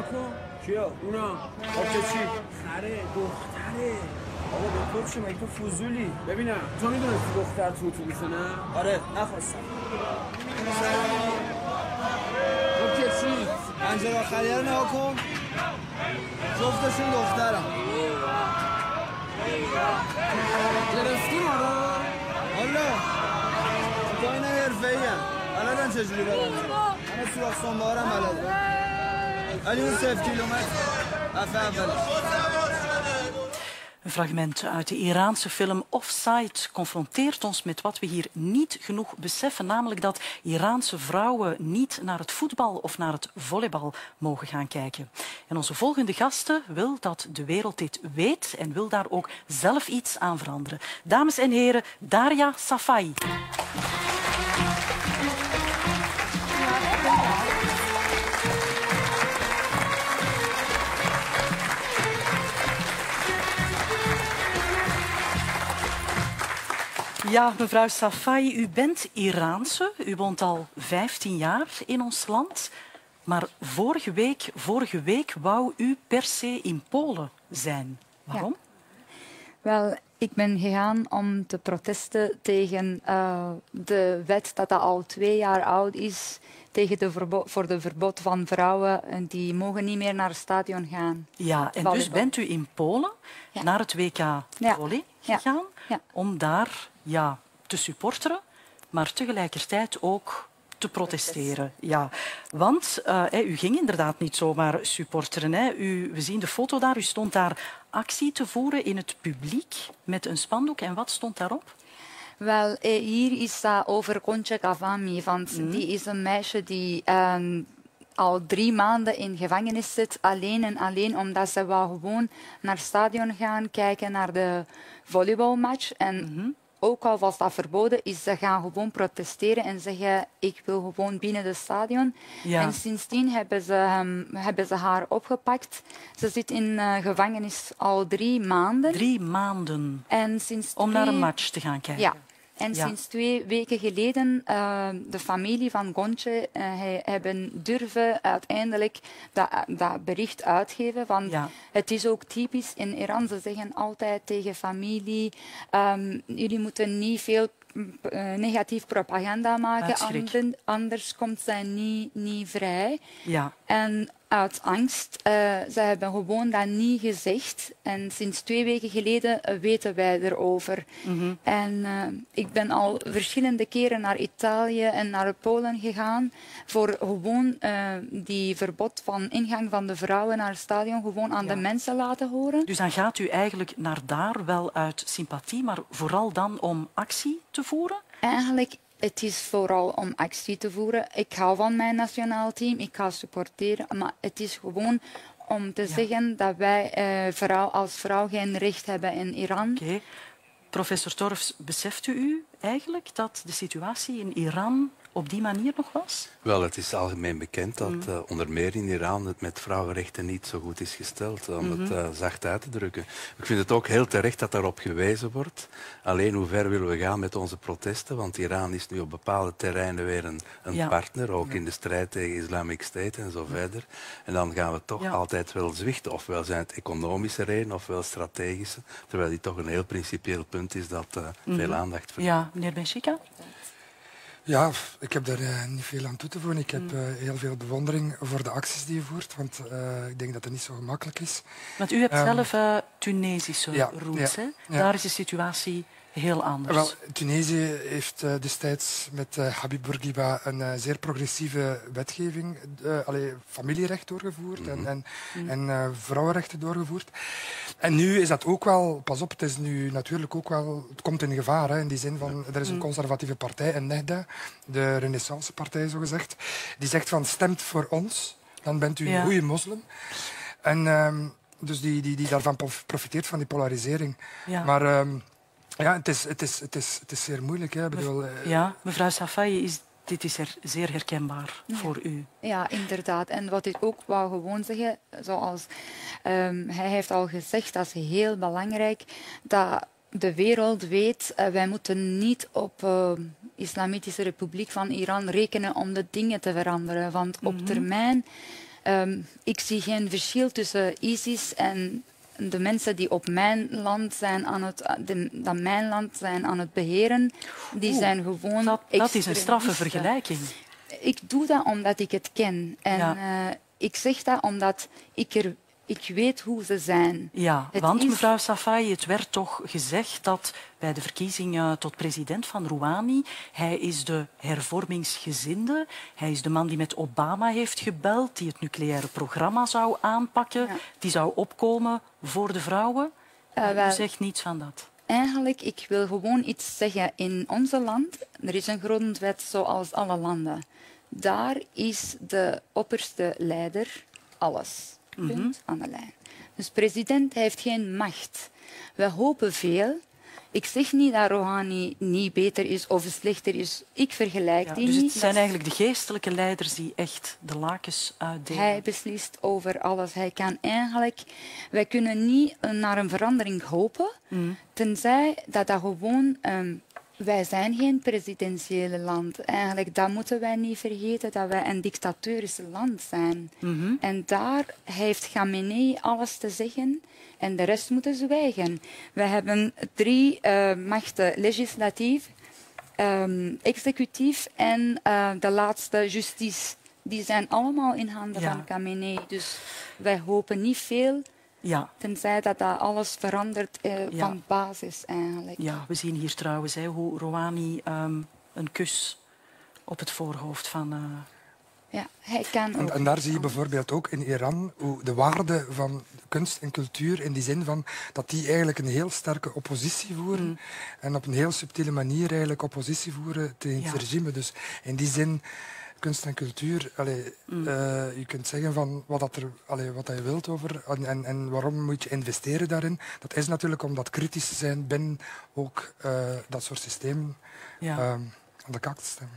نگاه کن. کیا؟ اونا. آب چی؟ خره دختره. آقا تو چی؟ مگه تو فضولی؟ ببینم. تو می‌دونستی دختر تو اتوبوسه نه؟ آره نخواستم. که چی؟ پنجره آخریه رو نگاه کن. جفتشون دخترم گرفتی ما رو حالا تو اینا حرفه ای هم. بلدن چجوری برن من سوراخ سنبارم بلدم ولی Een fragment uit de Iraanse film Offside confronteert ons met wat we hier niet genoeg beseffen, namelijk dat Iraanse vrouwen niet naar het voetbal of naar het volleybal mogen gaan kijken. En onze volgende gasten wil dat de wereld dit weet en wil daar ook zelf iets aan veranderen. Dames en heren, Daria Safai. Ja, mevrouw Safai, u bent Iraanse. U woont al 15 jaar in ons land. Maar vorige week, vorige week wou u per se in Polen zijn. Waarom? Wel, ik ben gegaan om te protesten tegen uh, de wet dat al twee jaar oud is tegen de voor de verbod van vrouwen en die mogen niet meer naar het stadion gaan. Ja, en dus bent u in Polen ja. naar het WK volley ja. Gegaan ja. om daar ja, te supporteren, maar tegelijkertijd ook te protesteren. Ja, want uh, u ging inderdaad niet zomaar supporteren. Hè. U, we zien de foto daar. U stond daar actie te voeren in het publiek met een spandoek. En wat stond daarop? Wel, hier is dat over Concha Gavami. Want mm. die is een meisje die um, al drie maanden in gevangenis zit. Alleen en alleen omdat ze wou gewoon naar het stadion gaan kijken naar de volleybalmatch. En mm -hmm ook al was dat verboden, is ze gaan gewoon protesteren en zeggen ik wil gewoon binnen het stadion. Ja. En sindsdien hebben ze, hebben ze haar opgepakt. Ze zit in uh, gevangenis al drie maanden. Drie maanden? En sinds Om naar een match te gaan kijken? Ja. En sinds twee weken geleden uh, de familie van Gontje uh, hebben durven uiteindelijk dat, dat bericht uitgeven. Want ja. het is ook typisch in Iran. Ze zeggen altijd tegen familie, um, jullie moeten niet veel negatief propaganda maken, anders, komt zij niet, niet vrij. Ja. En uit angst. Uh, ze hebben gewoon dat niet gezegd. En sinds twee weken geleden uh, weten wij erover. Mm -hmm. En uh, ik ben al verschillende keren naar Italië en naar Polen gegaan voor gewoon die verbod van ingang van de vrouwen naar het stadion gewoon aan ja. de mensen laten horen. Dus dan gaat u eigenlijk naar daar wel uit sympathie, maar vooral dan om actie te voeren? Eigenlijk het is vooral om actie te voeren. Ik hou van mijn nationaal team, ik ga supporteren, maar het is gewoon om te ja. zeggen dat wij vrouw, als vrouw geen recht hebben in Iran. Okay. Professor Torfs, beseft u eigenlijk dat de situatie in Iran op die manier nog was? Wel, het is algemeen bekend dat mm. uh, onder meer in Iran het met vrouwenrechten niet zo goed is gesteld, om mm -hmm. het uh, zacht uit te drukken. Ik vind het ook heel terecht dat daarop gewezen wordt. Alleen hoe ver willen we gaan met onze protesten? Want Iran is nu op bepaalde terreinen weer een, een ja. partner, ook ja. in de strijd tegen Islamic State en zo verder. En dan gaan we toch altijd wel zwichten. Ofwel zijn het economische redenen, ofwel strategische. Terwijl die toch een heel principieel punt is dat uh, mm -hmm. veel aandacht verdient. Ja, meneer Benchika? Ja, ik heb daar uh, niet veel aan toe te voegen. Ik heb uh, heel veel bewondering voor de acties die je voert, want uh, ik denk dat het niet zo gemakkelijk is. Want u hebt um, zelf Tunesische ja, roots, ja, hè? Daar is de situatie heel anders. Wel, Tunesië heeft uh, destijds met uh, Habib Bourguiba een uh, zeer progressieve wetgeving, allee, familierecht doorgevoerd mm -hmm. en, en, mm -hmm. en vrouwenrechten doorgevoerd. En nu is dat ook wel, pas op, het is nu natuurlijk ook wel, het komt in gevaar, hè, in die zin van, er is een conservatieve partij, Ennehda, de renaissance-partij zogezegd, die zegt van, stemt voor ons, dan bent u ja. een goede moslim. En um, dus die, die, die daarvan profiteert, van die polarisering. Ja. Maar... Um, ja, het is, het is, het is, het is zeer moeilijk. Hè. Bedoel, ja, mevrouw Safaye, is, dit is er zeer herkenbaar ja. voor u. Ja, inderdaad. En wat ik ook wou gewoon zeggen, zoals um, hij heeft al gezegd, dat is heel belangrijk, dat de wereld weet, uh, wij moeten niet op uh, Islamitische Republiek van Iran rekenen om de dingen te veranderen. Want op mm -hmm. termijn Ehm, ik zie geen verschil tussen ISIS en de mensen die op mijn land zijn aan het, de, dat mijn land zijn aan het beheren, die zijn gewoon. Dat, dat is een straffe vergelijking. Ik doe dat omdat ik het ken. En ja. uh, ik zeg dat omdat ik er ik weet hoe ze zijn. Ja, want mevrouw Safai, het werd toch gezegd dat bij de verkiezingen tot president van Rouhani, hij is de hervormingsgezinde, hij is de man die met Obama heeft gebeld, die het nucleaire programma zou aanpakken, die zou opkomen voor de vrouwen. Uh, wel, U zegt niets van dat. Eigenlijk, ik wil gewoon iets zeggen. In onze land, er is een grondwet zoals alle landen. Daar is de opperste leider alles. Punt mm -hmm. aan de lijn. Dus president heeft geen macht. We hopen veel. Ik zeg niet dat Rouhani niet beter is of slechter is. Ik vergelijk ja, die dus niet. Het zijn eigenlijk de geestelijke leiders die echt de lakens uitdelen. Hij beslist over alles. Hij kan eigenlijk... Wij kunnen niet naar een verandering hopen, mm. tenzij dat dat gewoon um, wij zijn geen presidentiële land. Eigenlijk, dat moeten wij niet vergeten, dat wij een dictatorisch land zijn. Mm -hmm. En daar heeft Khamenei alles te zeggen en de rest moeten zwijgen. We hebben drie uh, machten, legislatief, um, executief en uh, de laatste, justitie. Die zijn allemaal in handen ja. van Khamenei. Dus wij hopen niet veel ja. Tenzij dat, dat alles verandert eh, ja. van basis eigenlijk. Ja, we zien hier trouwens hè, hoe Rouhani um, een kus op het voorhoofd van... Uh... Ja, hij kan en, en, daar zie je bijvoorbeeld ook in Iran hoe de waarde van kunst en cultuur in die zin van dat die eigenlijk een heel sterke oppositie voeren mm. en op een heel subtiele manier eigenlijk oppositie voeren tegen het regime. Dus in die zin kunst en cultuur, allee, mm. uh, je kunt zeggen van wat, dat er, allee, wat je wilt over en, en, en, waarom moet je investeren daarin. Dat is natuurlijk om dat kritisch te zijn binnen ook uh, dat soort systemen ja. uh, aan de kak te stemmen.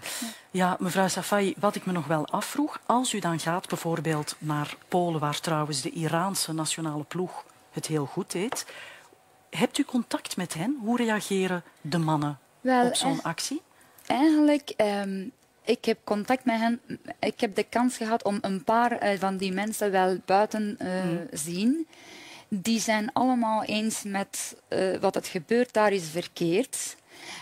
Ja, mevrouw Safai, wat ik me nog wel afvroeg, als u dan gaat bijvoorbeeld naar Polen, waar trouwens de Iraanse nationale ploeg het heel goed deed, hebt u contact met hen? Hoe reageren de mannen wel, op zo'n actie? Eigenlijk um, ik heb contact met hen. Ik heb de kans gehad om een paar eh, van die mensen wel buiten te uh, mm. zien. Die zijn allemaal eens met uh, wat het gebeurt daar is verkeerd.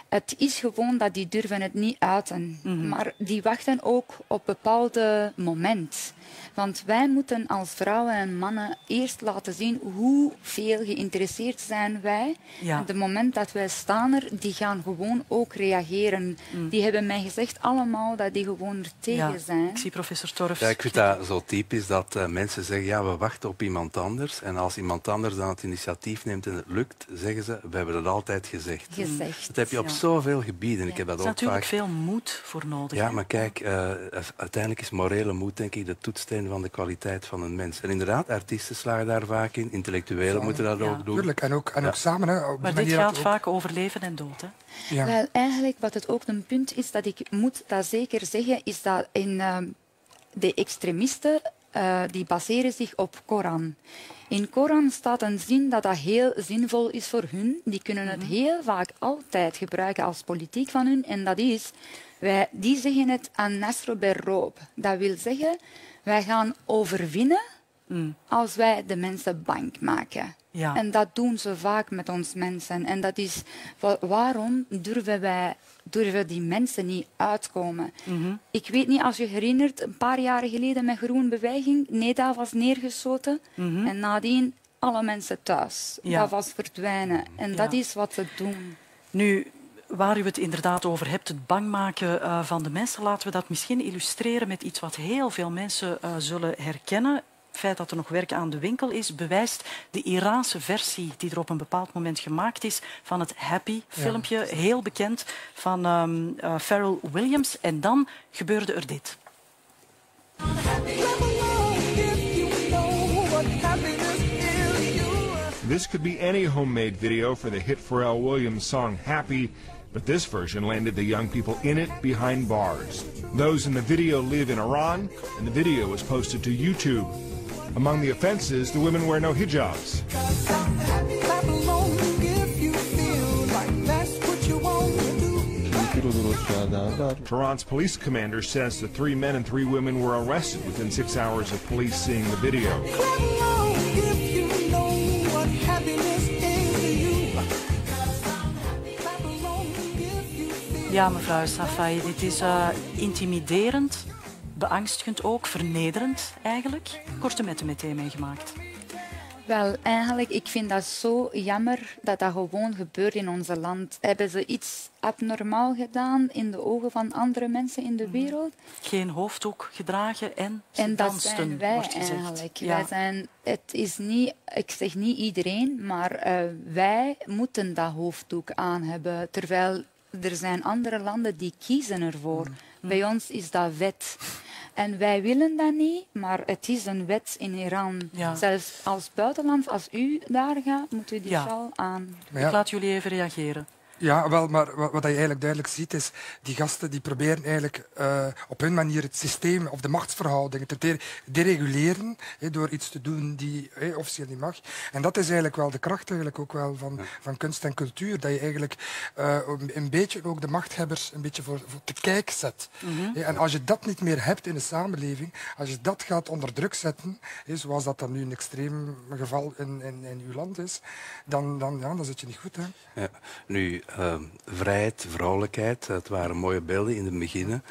Het is gewoon dat die durven het niet uiten. Mm -hmm. Maar die wachten ook op bepaalde moment. Want wij moeten als vrouwen en mannen eerst laten zien hoeveel geïnteresseerd zijn wij. Ja. En het moment dat wij staan er, die gaan gewoon ook reageren. Mm. Die hebben mij gezegd allemaal dat die gewoon er tegen ja. zijn. Ik zie professor Torfs. Ja, ik vind dat zo typisch dat uh, mensen zeggen, ja, we wachten op iemand anders. En als iemand anders dan het initiatief neemt en het lukt, zeggen ze, we hebben het altijd gezegd. gezegd dat heb je op ja. zoveel gebieden. Ik heb dat er is ook natuurlijk vaak... veel moed voor nodig. Ja, maar kijk, uh, uiteindelijk is morele moed, denk ik, de toetssteen van de kwaliteit van een mens. En inderdaad, artiesten slagen daar vaak in, intellectuelen ja, moeten dat ja. ook doen. Tuurlijk, en ook, en ook samen. Hè, maar dit gaat ook... vaak over leven en dood. Hè? Ja. Wel, eigenlijk wat het ook een punt is, dat ik moet dat zeker zeggen, is dat in uh, de extremisten, uh, die baseren zich op Koran. In Koran staat een zin dat dat heel zinvol is voor hun. Die kunnen het mhm. heel vaak altijd gebruiken als politiek van hun. En dat is, wij, die zeggen het aan Berrob. Dat wil zeggen, wij gaan overwinnen mm. als wij de mensen bang maken. Ja. En dat doen ze vaak met ons mensen. En dat is waarom durven wij durven die mensen niet uitkomen. Mm -hmm. Ik weet niet, als je herinnert, een paar jaren geleden met Groen Beweging, Neda was neergeschoten mm -hmm. en nadien alle mensen thuis. Ja. Dat was verdwijnen. En ja. dat is wat ze doen. Nu, waar u het inderdaad over hebt, het bang maken uh, van de mensen, laten we dat misschien illustreren met iets wat heel veel mensen uh, zullen herkennen. Het feit dat er nog werk aan de winkel is, bewijst de Iraanse versie die er op een bepaald moment gemaakt is van het Happy-filmpje, ja. heel bekend, van um, uh, Pharrell Williams. En dan gebeurde er dit. This could be any homemade video for the hit Pharrell Williams song Happy But this version landed the young people in it behind bars. Those in the video live in Iran, and the video was posted to YouTube. Among the offenses, the women wear no hijabs. Tehran's police commander says the three men and three women were arrested within six hours of police seeing the video. Ja, mevrouw Safai, dit is uh, intimiderend, beangstigend ook, vernederend eigenlijk. Korte metten meteen meegemaakt. Wel, eigenlijk, ik vind dat zo jammer dat dat gewoon gebeurt in ons land. Hebben ze iets abnormaal gedaan in de ogen van andere mensen in de mhm. wereld? Geen hoofddoek gedragen en ze En dat zijn wij eigenlijk. Ja. Wij zijn, het is niet, ik zeg niet iedereen, maar uh, wij moeten dat hoofddoek aan hebben. Terwijl er zijn andere landen die kiezen ervoor. Mm. Bij ons is dat wet. En wij willen dat niet, maar het is een wet in Iran. Zelfs als buitenland, als u daar gaat, moet u die ja. aan. Ik laat jullie even reageren. Ja, wel, maar wat, je eigenlijk duidelijk ziet is, die gasten die proberen eigenlijk uh, op hun manier het systeem of de machtsverhoudingen te dereguleren door iets te doen die officieel niet mag. En dat is eigenlijk wel de kracht eigenlijk ook wel van, van kunst en cultuur, dat je eigenlijk uh, een beetje ook de machthebbers een beetje voor, voor te kijk zet. Mm en als je dat niet meer hebt in de samenleving, als je dat gaat onder druk zetten, zoals dat dan nu een extreem geval in, in, in uw land is, dan, dan, ja, dan zit je niet goed. Hè? Ja. Nu, uh, vrijheid, vrouwelijkheid, het waren mooie beelden in het begin.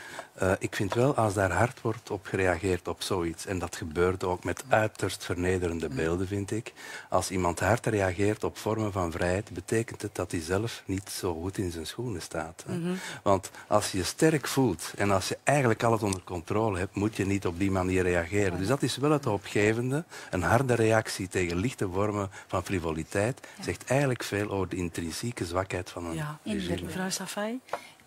Uh, ik vind wel, als daar hard wordt op gereageerd op zoiets, en dat gebeurt ook met uiterst vernederende beelden, vind ik. Als iemand hard reageert op vormen van vrijheid, betekent het dat hij zelf niet zo goed in zijn schoenen staat. Mm -hmm. Want als je je sterk voelt en als je eigenlijk alles onder controle hebt, moet je niet op die manier reageren. Dus dat is wel het opgevende. Een harde reactie tegen lichte vormen van frivoliteit zegt eigenlijk veel over de intrinsieke zwakheid van een ja, inderdaad, mevrouw Safai.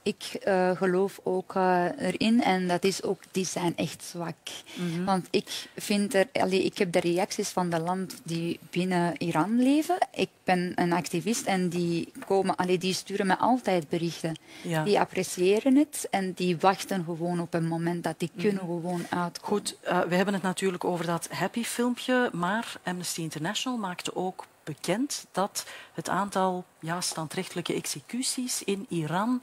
Ik uh, geloof ook uh, erin en dat is ook, die zijn echt zwak. Mm -hmm. Want ik vind er, allee, ik heb de reacties van de land die binnen Iran leven. Ik ben een activist en die, komen, allee, die sturen me altijd berichten. Ja. Die appreciëren het en die wachten gewoon op een moment dat die mm -hmm. kunnen gewoon uitkomen. Goed, uh, we hebben het natuurlijk over dat happy filmpje, maar Amnesty International maakte ook bekend dat het aantal ja, standrechtelijke executies in Iran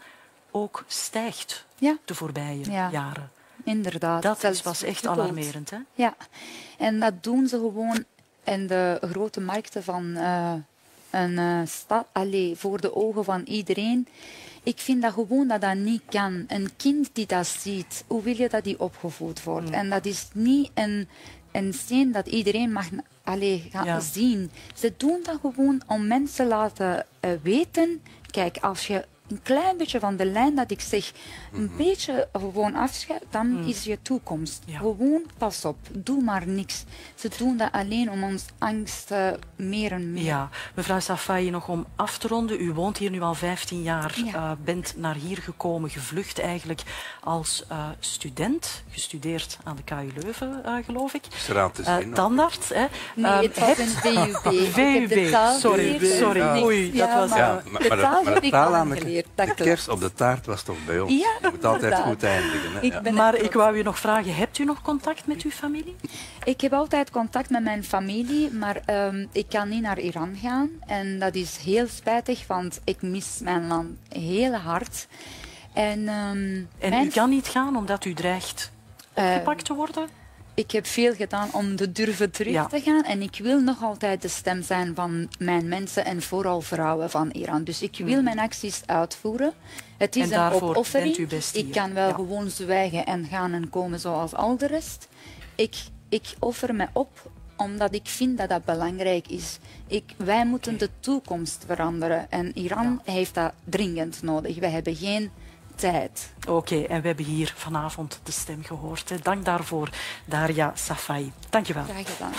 ook stijgt ja. de voorbije ja. jaren. Inderdaad. Dat was echt alarmerend. Hè? Ja, en dat doen ze gewoon in de grote markten van uh, een uh, stad, allez, voor de ogen van iedereen. Ik vind dat gewoon dat dat niet kan. Een kind die dat ziet, hoe wil je dat die opgevoed wordt? Mm. En dat is niet een, een scène dat iedereen mag allez, gaan ja. zien. Ze doen dat gewoon om mensen laten uh, weten. Kijk, als je een klein beetje van de lijn dat ik zeg, een mhm. beetje gewoon afscheid, dan mhm. is je toekomst. Gewoon pas op, doe maar niks. Ze doen dat alleen om ons angst uh, meer en meer. Ja, mevrouw Safai, nog om af te ronden. U woont hier nu al 15 jaar, ja. uh, bent naar hier gekomen, gevlucht eigenlijk als uh, student, gestudeerd aan de KU Leuven, geloof ik. Te zien. Tandarts, hè. Nee, het was een VUB. VUB, sorry, sorry. Oei, dat was... Ja, maar, maar, maar, maar de taal de de kerst op de taart was toch bij ons? Ja, je moet altijd goed eindigen. Hè? Ik maar ik wou u nog vragen, hebt u nog contact met uw familie? Ik heb altijd contact met mijn familie, maar um, ik kan niet naar Iran gaan. En dat is heel spijtig, want ik mis mijn land heel hard. En, um, en mijn... u kan niet gaan omdat u dreigt opgepakt uh, te worden? Ik heb veel gedaan om de durven terug te gaan. En ik wil nog altijd de stem zijn van mijn mensen en vooral vrouwen van Iran. Dus ik wil mm. mijn acties uitvoeren. Het is een opoffering. Ik kan wel gewoon zwijgen en gaan en komen zoals al de rest. Ik, ik offer me op omdat ik vind dat dat belangrijk is. Ik, wij moeten de toekomst veranderen en Iran heeft dat dringend nodig. Wij hebben geen tijd. Oké, en we hebben hier vanavond de stem gehoord. Dank daarvoor, Daria Safai. Dank je wel. Graag gedaan.